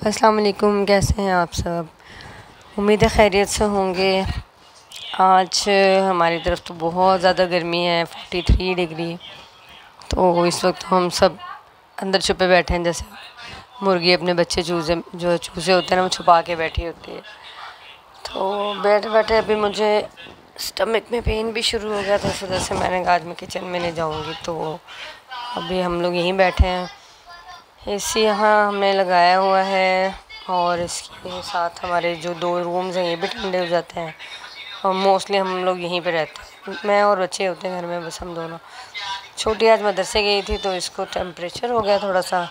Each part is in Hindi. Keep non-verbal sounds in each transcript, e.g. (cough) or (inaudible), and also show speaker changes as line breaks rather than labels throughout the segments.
अस्सलाम वालेकुम कैसे हैं आप सब? उम्मीद है खैरियत से होंगे। आज हमारी तरफ़ तो बहुत ज़्यादा गर्मी है फोर्टी थ्री डिग्री। तो इस वक्त हम सब अंदर छुपे बैठे हैं, जैसे मुर्गी अपने बच्चे चूज़े, जो चूज़े होते हैं ना, वो छुपा के बैठी होती है। तो बैठे बैठे अभी मुझे स्टमक में पेन भी शुरू हो गया था, इस वजह से मैंने कहा आज मैं किचन में नहीं जाऊँगी। तो अभी हम लोग यहीं बैठे हैं। एसी यहाँ हमने लगाया हुआ है और इसके साथ हमारे जो दो रूम्स हैं, ये भी ठंडे हो जाते हैं। और मोस्टली हम लोग यहीं पे रहते हैं। मैं और बच्चे होते हैं घर में, बस हम दोनों। छोटी आज मदरसे गई थी तो इसको टेम्परेचर हो गया थोड़ा सा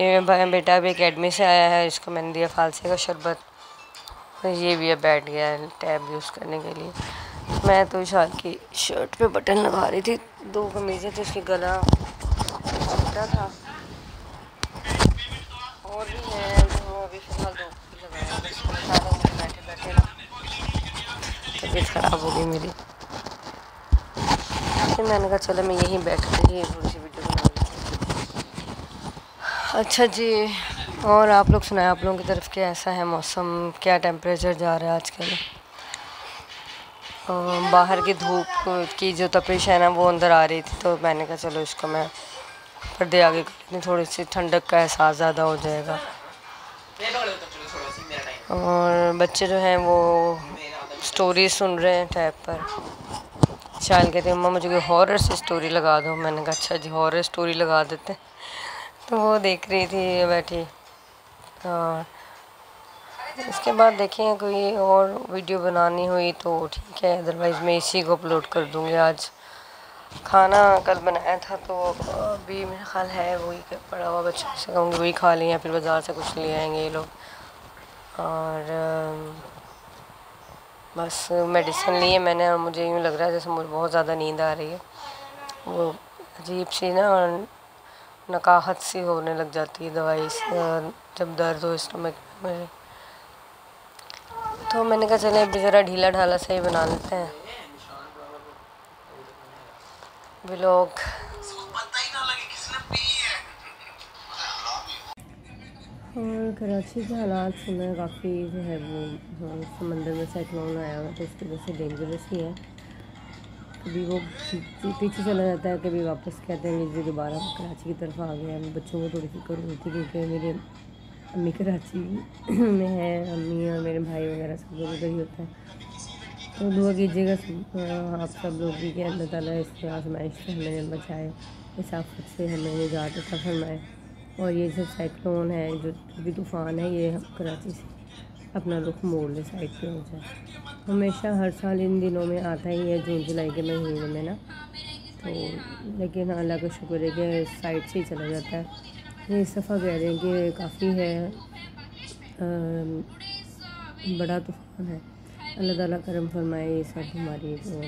ये बेटा भी अकेडमी से आया है, इसको मैंने दिया फालसे का शरबत। ये भी अब बैठ गया है टैब यूज़ करने के लिए। मैं तो इशाल की शर्ट पे बटन लगा रही थी। दो कमीज़ें थी, उसकी गला छोटा था। तबीयत ख़राब हो गई मेरी। फिर मैंने कहा, चलो मैं यहीं बैठ कर ही थोड़ी सी वीडियो बना लेती अच्छा जी, और आप लोग सुनाए, आप लोगों की तरफ़ क्या ऐसा है मौसम? क्या टेम्परेचर जा रहा है आजकल? बाहर की धूप की जो तपिश है ना, वो अंदर आ रही थी तो मैंने कहा, चलो इसको मैं पर्दे आगे कर थोड़ी सी ठंडक का एहसास ज़्यादा हो जाएगा। और बच्चे जो हैं वो स्टोरी सुन रहे हैं टैब पर। शायद कहते हैं, मम्मा, मुझे कोई हॉरर से स्टोरी लगा दो। मैंने कहा अच्छा जी हॉरर स्टोरी लगा देते तो वो देख रही थी बैठी। और इसके बाद देखें कोई और वीडियो बनानी हुई तो ठीक है अदरवाइज़ मैं इसी को अपलोड कर दूँगी आज। खाना कल बनाया था तो अभी मेरा ख्याल है वही पड़ा हुआ, बच्चों से कहूँगी वही खा लें या फिर बाज़ार से कुछ ले आएँगे ये लोग। और बस मेडिसिन लिए मैंने और मुझे यूँ लग रहा है जैसे मुझे बहुत ज़्यादा नींद आ रही है। वो अजीब सी ना, नकाहत सी होने लग जाती है दवाई से, जब दर्द हो स्टमक में। तो मैंने कहा चले अभी ज़रा ढीला ढाला सही बना लेते हैं। ब्लॉग और कराची के हालात सुना काफ़ी जो है वो समंदर में साइक्लोन आया हुआ तो उसकी वजह से डेंजरस ही है। कभी वो पीछे चला जाता है, कभी वापस कहते हैं मुझे दोबारा कराची की तरफ़ आ गया बच्चों को थोड़ी फ़िक्र हुई थी क्योंकि मेरे अम्मी कराची (clears throat) में है, अम्मी और मेरे भाई वगैरह सब लोग उधर ही होता है। तो दुआ कीजिएगा आप सब लोग भी कि अल्लाह ताला इस आजमाइश से हमें बचाए, इस आफत से हमें निजात फरमाए। और ये जो साइक्लोन है जो भी तूफ़ान है ये कराची से अपना रुख मोड़ ले साइड पे हो जाए। हमेशा हर साल इन दिनों में आता ही है जून जुलाई के महीने में ना। तो लेकिन अल्लाह का शुक्र है कि साइड से ही चला जाता है। ये इस दफ़ा कह रहे हैं कि काफ़ी है आ, बड़ा तूफ़ान है। अल्लाह ताला करम फरमाए ये सब हमारी जो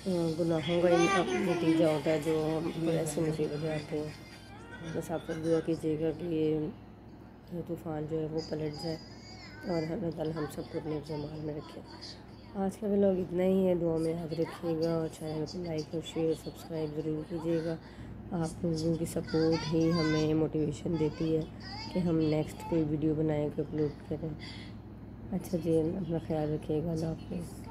गुनाहों का नतीजा होता है जो हम ऐसी मुसीबतें आती हैं। बस आप सब दुआ कीजिएगा कि ये तूफ़ान जो है वो पलट जाए और अल्लाह ताला हम सबको अपने जमाल में रखे। आज का लोग इतना ही है। दुआ में याद रखिएगा और चैनल को लाइक और शेयर सब्सक्राइब ज़रूर कीजिएगा। आप लोगों की सपोर्ट ही हमें मोटिवेशन देती है कि हम नेक्स्ट कोई वीडियो बनाए के अपलोड करें। अच्छा जी, अपना ख्याल रखिएगा। अल्लाह हाफिज़।